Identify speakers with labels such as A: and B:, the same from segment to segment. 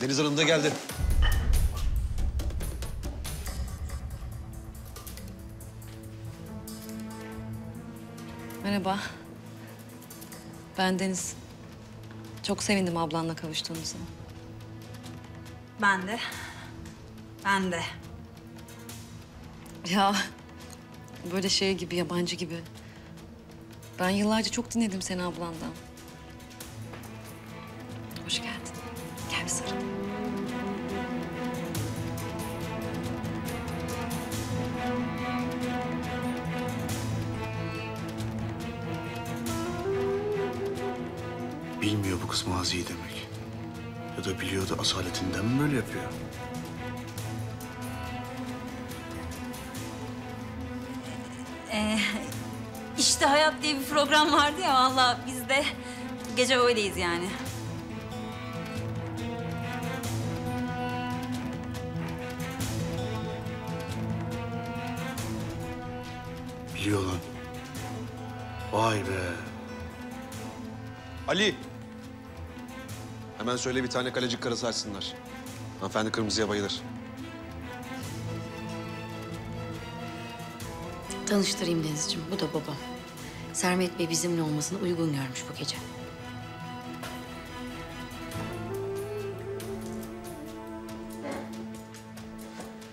A: Deniz Hanım da geldi.
B: Merhaba. Ben Deniz. Çok sevindim ablanla kavuştuğumuza.
C: Ben de. Ben de.
B: Ya böyle şey gibi, yabancı gibi. Ben yıllarca çok dinledim seni ablandan. Hoş geldin. Gel bir sarıl.
D: Bilmiyor bu kız maziyi demek. Ya da biliyordu asaletinden mi böyle yapıyor?
C: İşte Hayat diye bir program vardı ya valla biz de gece öyleyiz yani.
D: Biliyor lan. Vay be.
A: Ali. Hemen söyle bir tane kalecik karısı açsınlar. Hanımefendi kırmızıya bayılır.
E: Tanıştırayım Denizciğim. Bu da babam. Sermet Bey bizimle olmasını uygun görmüş bu gece.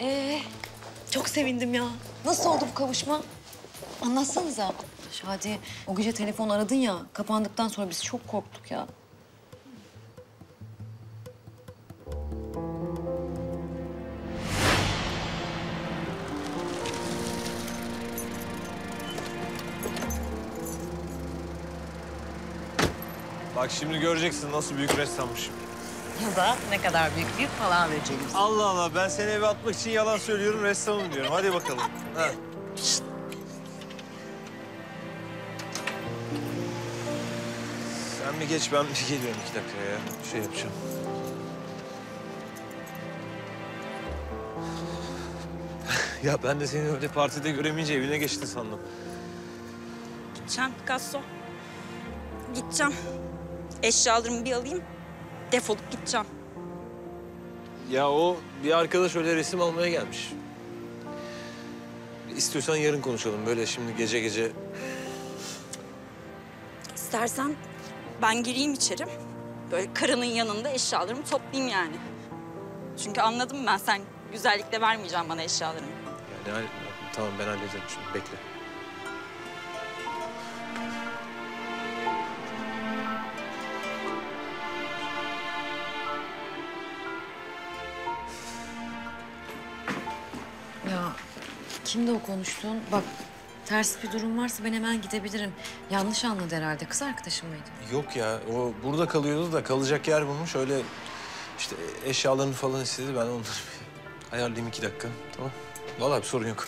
B: Ee, çok sevindim ya. Nasıl oldu bu kavuşma? Anlatsanıza. Şadi, o gece telefon aradın ya. Kapandıktan sonra biz çok korktuk ya.
F: Bak şimdi göreceksin nasıl büyük ressammışım.
G: Ya da ne kadar büyük bir falan vereceğimiz.
F: Allah Allah ben seni eve atmak için yalan söylüyorum ressamım diyorum. Hadi bakalım. Ha. Sen bir geç ben bir geliyorum iki dakikaya ya. Şey yapacağım. ya ben de seni öyle partide göremeyince evine geçtin sandım.
C: Gideceğim Picasso. Gideceğim. Eşyalarımı bir alayım. Defolup gideceğim.
F: Ya o bir arkadaş öyle resim almaya gelmiş. İstiyorsan yarın konuşalım. Böyle şimdi gece gece
C: İstersen ben gireyim içeri. Böyle karının yanında eşyalarımı toplayayım yani. Çünkü anladım ben sen güzellikle vermeyeceğim bana eşyalarımı.
F: Yani tamam ben hallederim şimdi bekle.
B: Ya kimdi o konuştuğun? Bak ters bir durum varsa ben hemen gidebilirim. Yanlış anladı herhalde. Kız arkadaşım mıydı?
F: Yok ya o burada kalıyordu da kalacak yer bulmuş öyle işte eşyalarını falan istedi ben onları bir ayarlayayım iki dakika tamam. Vallahi bir sorun yok.